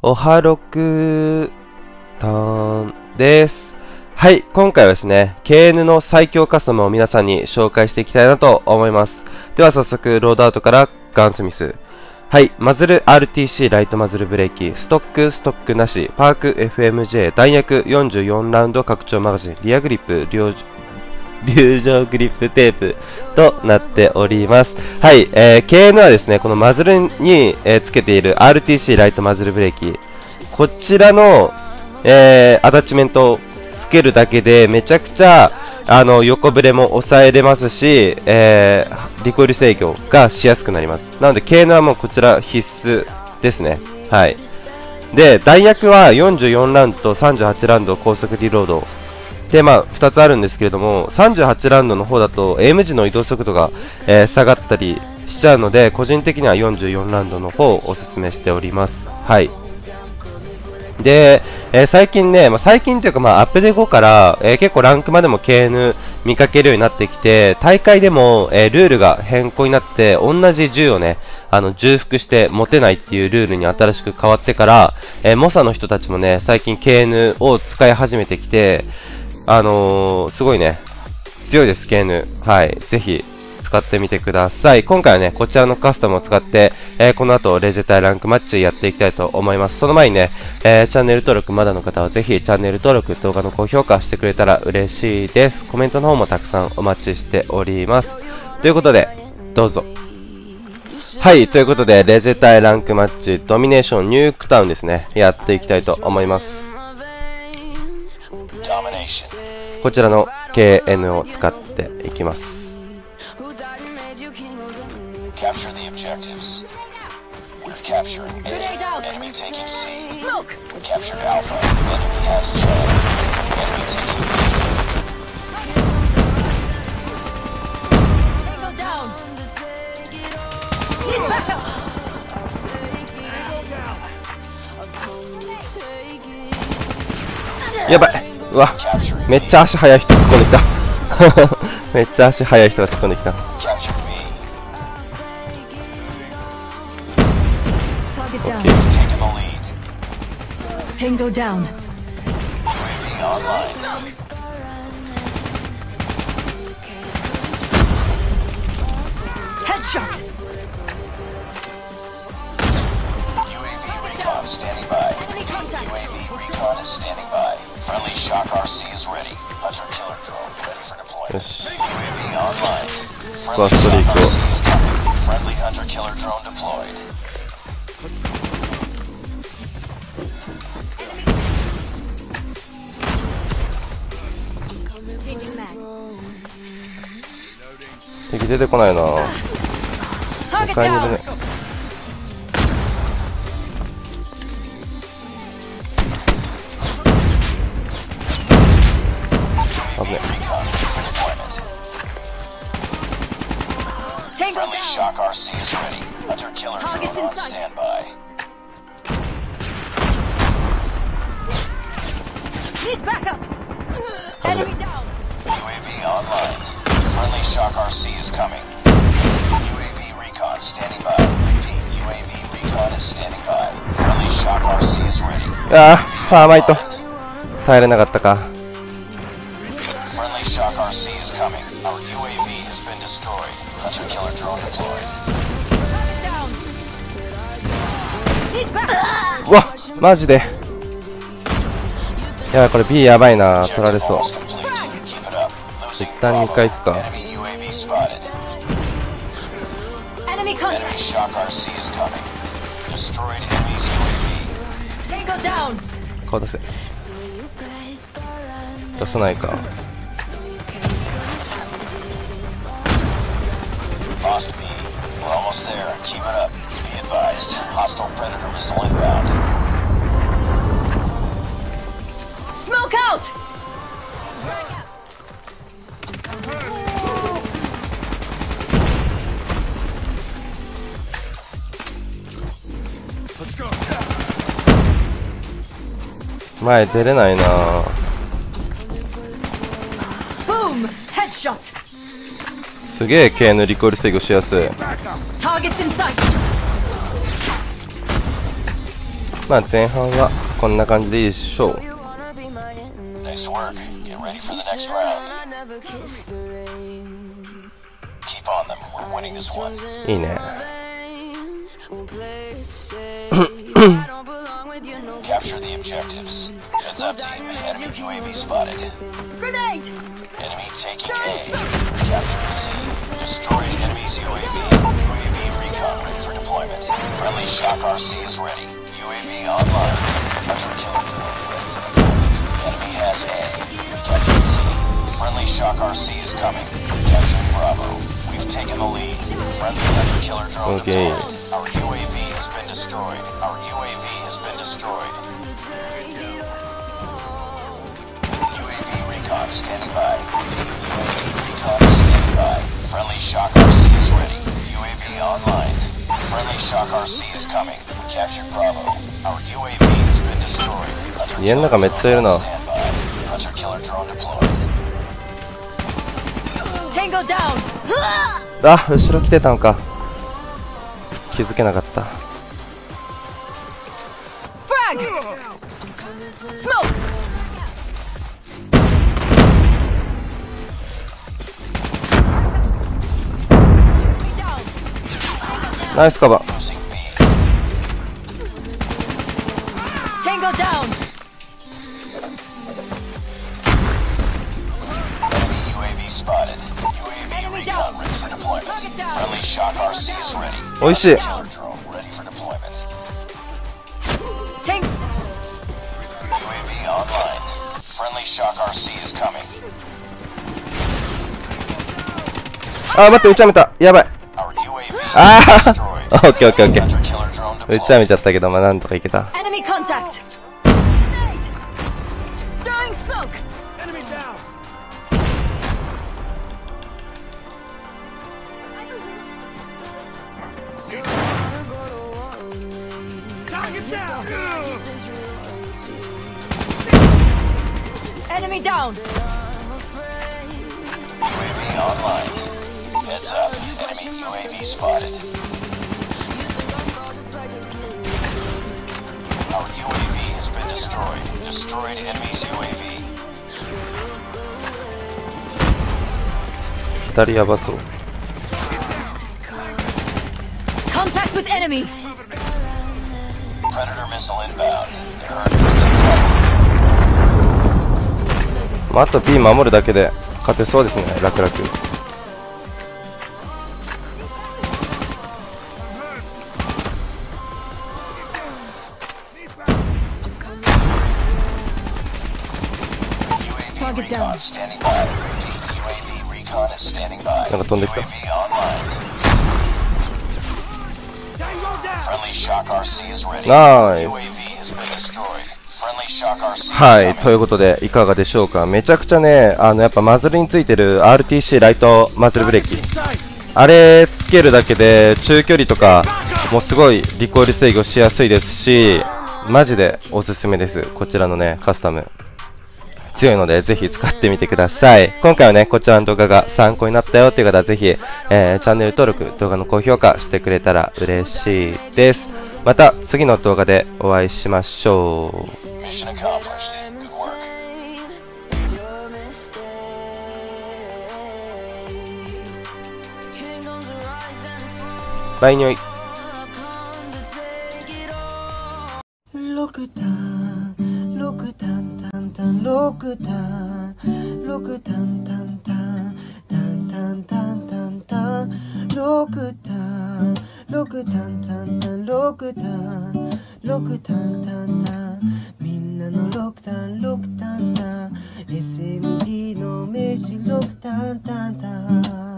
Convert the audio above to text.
おはろくターンです。はい、今回はですね、KN の最強カスタムを皆さんに紹介していきたいなと思います。では早速、ロードアウトからガンスミス。はい、マズル RTC ライトマズルブレーキ、ストック、ストックなし、パーク FMJ、弾薬44ラウンド拡張マガジン、リアグリップ、両流状グリップテープとなっております。はい、えー、KN はですね、このマズルに、えー、つけている RTC ライトマズルブレーキ、こちらの、えー、アタッチメントをつけるだけでめちゃくちゃあの横ブレも抑えれますし、えー、リコイル制御がしやすくなります。なので KN はもうこちら必須ですね。はい。で、弾薬は44ラウンドと38ラウンド高速リロードで、まあ、2つあるんですけれども、38ラウンドの方だと、エイム時の移動速度が、えー下がったりしちゃうので、個人的には44ラウンドの方をおすすめしております。はい。で、えー最近ね、まあ、最近というか、まあ、アップデ後から、えー結構ランクまでも KN 見かけるようになってきて、大会でも、えールールが変更になって、同じ銃をね、あの、重複して持てないっていうルールに新しく変わってから、えーモサの人たちもね、最近 KN を使い始めてきて、あのー、すごいね、強いです、KN。はい。ぜひ、使ってみてください。今回はね、こちらのカスタムを使って、えーこの後、レジェタイランクマッチやっていきたいと思います。その前にね、えーチャンネル登録まだの方はぜひ、チャンネル登録、動画の高評価してくれたら嬉しいです。コメントの方もたくさんお待ちしております。ということで、どうぞ。はい、ということで、レジェタイランクマッチ、ドミネーションニュークタウンですね、やっていきたいと思います。こちらの KN を使っていきます。やばい。うわめっちゃ足速い人突っ込んできた。めっちゃ足速い人が突っ込んできた Captured B. Target down. We've taken the lead. Tango down. UAV online. Headshot! UAV recon standing by. Enemy contact. UAV recon is standing by. Friendly Shock RC is ready. Hunter killer drone ready for よ deployment. し UAV online. Friendly Costa Shock Rica. RC is coming. Friendly Hunter killer drone deployed. Changing mag. 敵出てこないな Target 2階にいる down! ね Lovely. Tango Friendly down. shock RC is ready. Hunter killer Targets drone on standby. Need backup. Lovely. Enemy down. UAV online. Friendly shock RC is coming. UAV recon standing by. Repeat. UAV recon is standing by. Friendly shock RC is ready. Ah, sama ito. Tayari na katta ka. わマジで。やばいこれ B やばいな取られそう。一旦2回行くか。顔出せ。出さないか。ファスト B we're almost there. Keep it up. Lost B. We're almost there. Keep it up. Be advised. Hostile Predator missile inbound. Smoke out! 前出れないな Boom! Headshot! すげえ K のリコール制御しやすい Targets in sight! まあ前半はこんな感じでいいでしょう Nice work. Get ready for the next round. Keep on them. We're winning this one. いいね Capture the objectives. Heads up, team. Enemy UAV spotted. Grenade! Enemy taking A. Capture C. Destroyed enemy's UAV. UAV recon ready for deployment. Friendly Shock RC is ready. UAV online. Drone ready for deployment. Enemy has A. Capture C. Friendly Shock RC is coming. Capturing Bravo. We've taken the lead. Friendly hunter killer drone Okay. deployed. Our UAV has been destroyed. Our UAV has been destroyed. UAV recon standing by. UAV recon standing by. Friendly Shock RC is ready. UAV online. Friendly Shock RC is coming. 家の中めっちゃいるな。あ後ろ来てたのか。気づけなかった。フラグスモナイスカバー。美味しい。あ、待って、撃ちゃめた。やばい。ああ、オッケーオッケーオッケー。撃ちゃめちゃったけど、まあ、なんとかいけた。enemy down! UAV online. Heads up. Enemy UAV spotted. Our UAV has been destroyed. Destroyed enemy's UAV. Daria Basu. Contact with enemy! Predator missile inbound. まあ、あと B 守るだけで勝てそうですね楽々.なんか飛んできた UAV online. Friendly はい、ということで、いかがでしょうか？めちゃくちゃね、あの、やっぱマズルについてる RTC ライトマズルブレーキ。あれつけるだけで中距離とかもうすごいリコール制御しやすいですし、マジでおすすめです。こちらのね、カスタム。強いのでぜひ使ってみてください。今回はね、こちらの動画が参考になったよっていう方はぜひ、えーチャンネル登録、動画の高評価してくれたら嬉しいです。また次の動画でお会いしましょう。Mission accomplished. Good work. バイニョイ。六段六段タンタン六段六段タンタンタン六タンタンタン六タンタンタンタンみんなの六段六段タン SMG の名刺六段タンタン